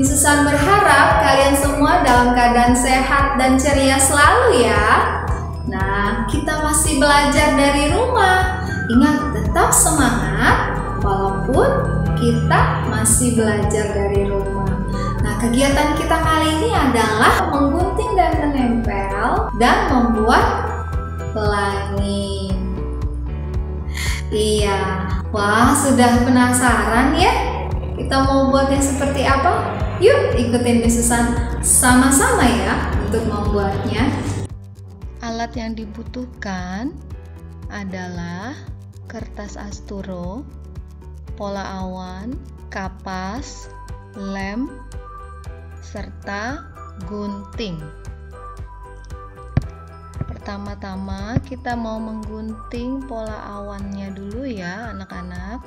Susan berharap kalian semua dalam keadaan sehat dan ceria selalu ya. Nah, kita masih belajar dari rumah. Ingat, tetap semangat walaupun kita masih belajar dari rumah. Nah, kegiatan kita kali ini adalah menggunting dan menempel dan membuat pelangi. Iya, wah sudah penasaran ya? Kita mau buatnya seperti apa? Yuk ikutin Miss Susan sama-sama ya untuk membuatnya. Alat yang dibutuhkan adalah kertas asturo, pola awan, kapas, lem, serta gunting. Pertama-tama kita mau menggunting pola awannya dulu ya anak-anak.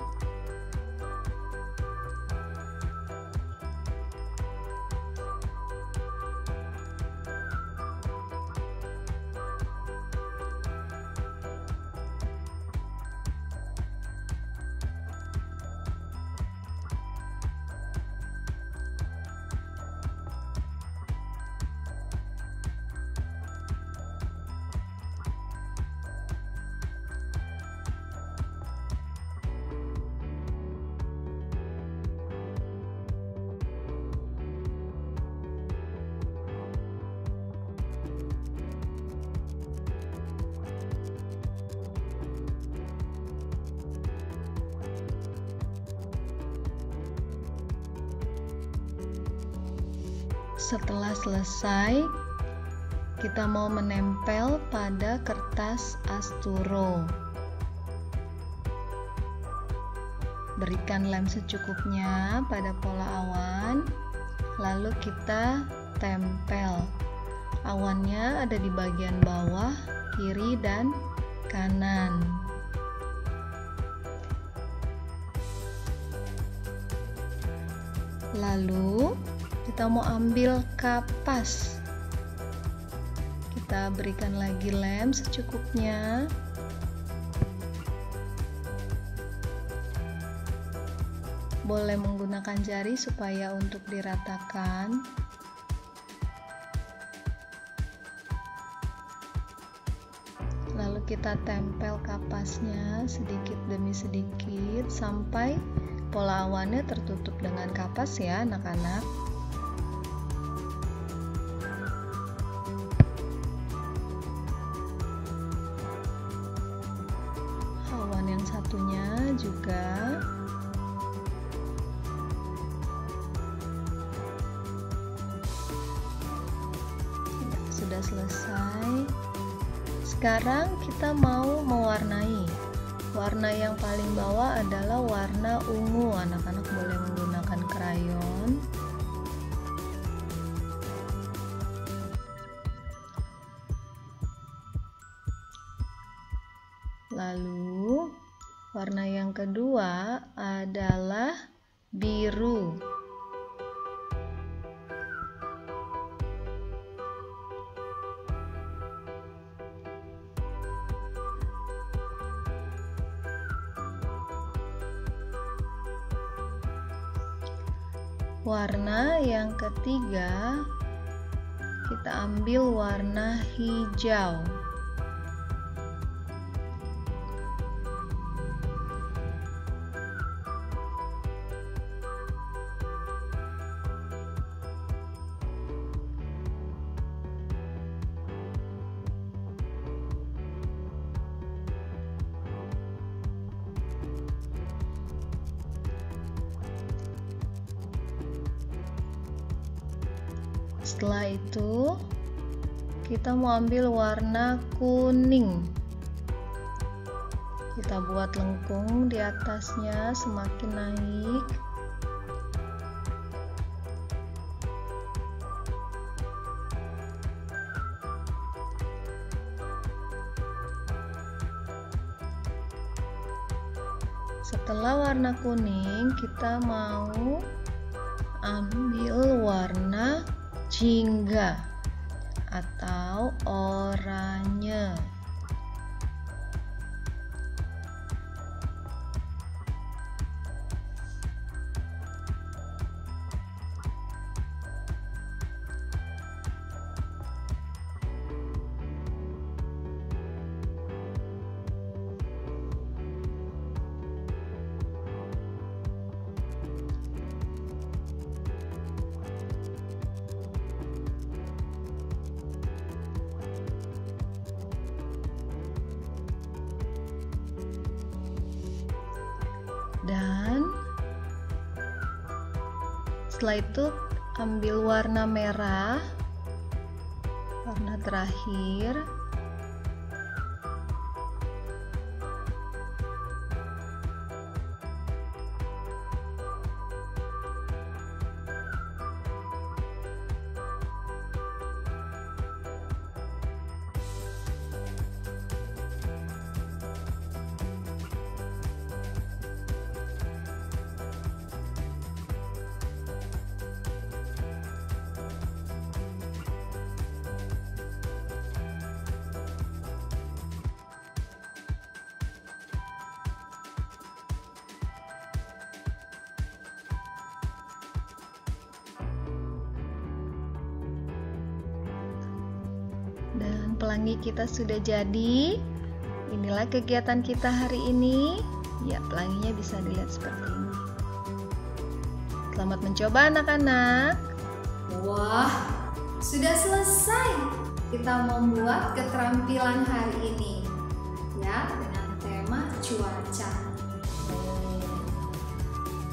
Setelah selesai, kita mau menempel pada kertas asturo. Berikan lem secukupnya pada pola awan, lalu kita tempel. Awannya ada di bagian bawah, kiri, dan kanan. Lalu, kita mau ambil kapas. Kita berikan lagi lem secukupnya. Boleh menggunakan jari supaya untuk diratakan. Lalu kita tempel kapasnya sedikit demi sedikit sampai pola awannya tertutup dengan kapas ya anak-anak satunya juga. Sudah selesai. Sekarang kita mau mewarnai. Warna yang paling bawah adalah warna ungu. Anak-anak boleh menggunakan krayon. Lalu Warna yang kedua adalah biru. Warna yang ketiga, kita ambil warna hijau. Setelah itu kita mau ambil warna kuning. Kita buat lengkung di atasnya semakin naik. Setelah warna kuning kita mau ambil warna jingga atau oranye. Setelah itu ambil warna merah warna terakhir Pelangi kita sudah jadi. Inilah kegiatan kita hari ini. Ya, pelanginya bisa dilihat seperti ini. Selamat mencoba anak-anak. Wah, sudah selesai kita membuat keterampilan hari ini. Ya, dengan tema cuaca.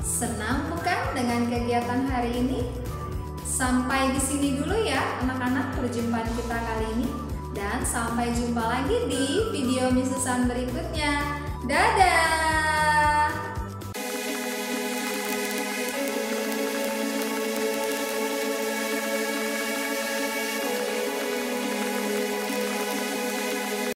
Senang bukan dengan kegiatan hari ini? Sampai di sini dulu ya anak-anak perjumpaan kita kali ini dan sampai jumpa lagi di video misusan berikutnya. Dadah!